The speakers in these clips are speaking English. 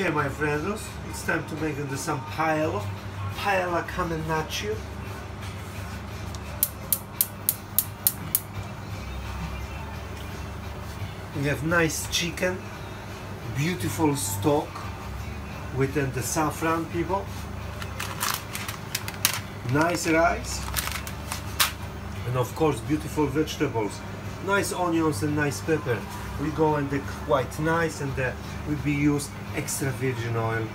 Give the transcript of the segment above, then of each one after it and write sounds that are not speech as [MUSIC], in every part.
Okay, my friends, it's time to make the some paella. Paella caminaccio. We have nice chicken, beautiful stock within the saffron people. Nice rice, and of course beautiful vegetables. Nice onions and nice pepper. We go and the quite nice and the, we be use extra virgin oil.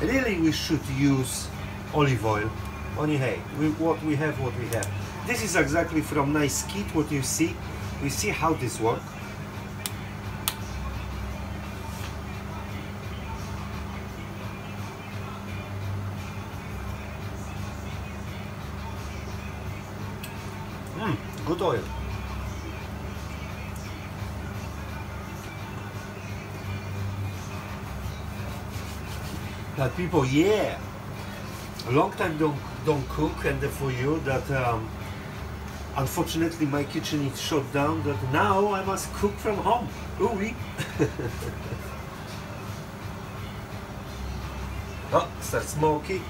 Really we should use olive oil. Only hey, we, what we have, what we have. This is exactly from nice kit what you see. We see how this work. Mm, good oil. That people, yeah, a long time don't don't cook, and for you that um, unfortunately my kitchen is shut down. That now I must cook from home. Ooh wee. [LAUGHS] oh, start smoky.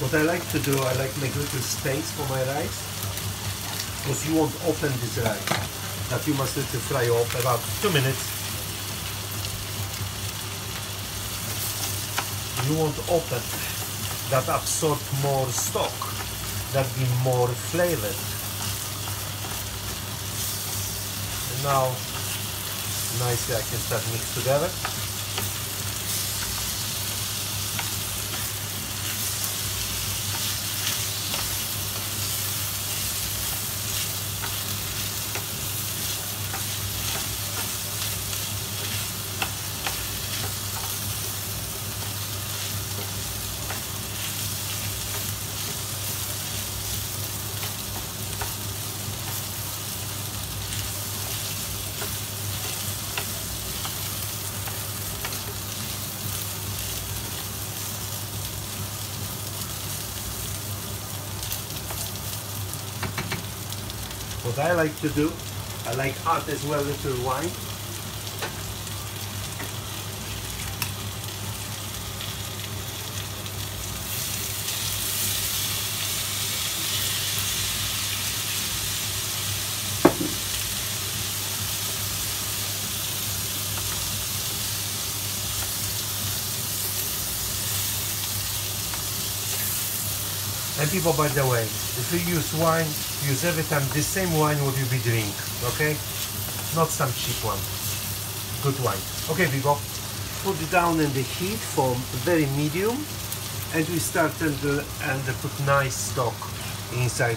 What I like to do, I like make little space for my rice. Because you won't open this rice. That you must let it fry off about two minutes. You won't open. That absorb more stock. That be more flavored. And now nicely I can start mix together. What I like to do, I like add as well little wine. And people, by the way, if you use wine, use every time the same wine what you be drink, okay? Not some cheap one. Good wine. Okay, people, put it down in the heat for very medium, and we start and, uh, and put nice stock inside.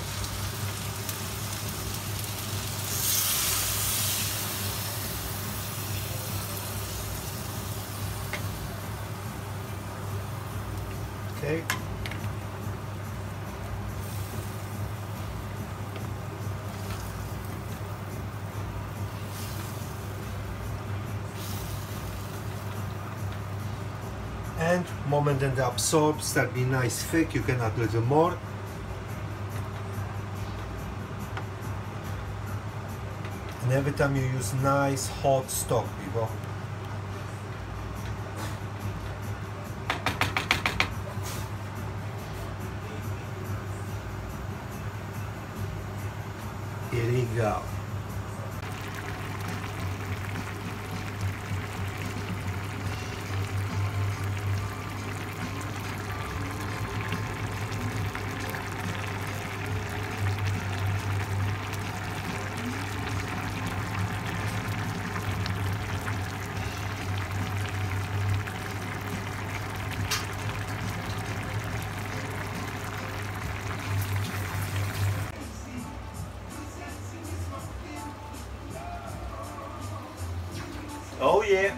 Okay. Moment and the absorb start be nice thick you can add a little more And every time you use nice hot stock, people. Here we go. Oh yeah,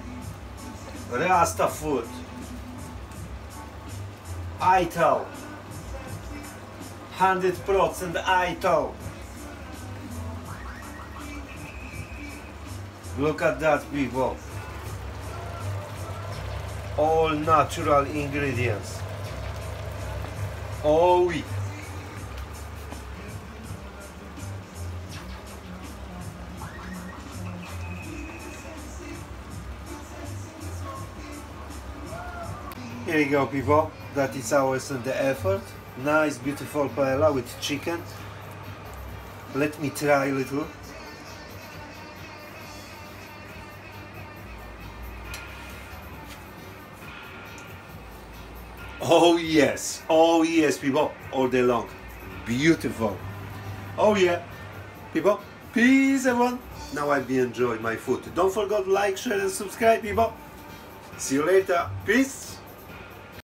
Rasta food. Ital. 100% Ital. Look at that people. All natural ingredients. Oh yeah. Here you go people, that is ours and the effort. Nice beautiful paella with chicken. Let me try a little. Oh yes, oh yes people, all day long. Beautiful. Oh yeah, people, peace everyone. Now I've been enjoying my food. Don't forget to like, share and subscribe people. See you later. Peace.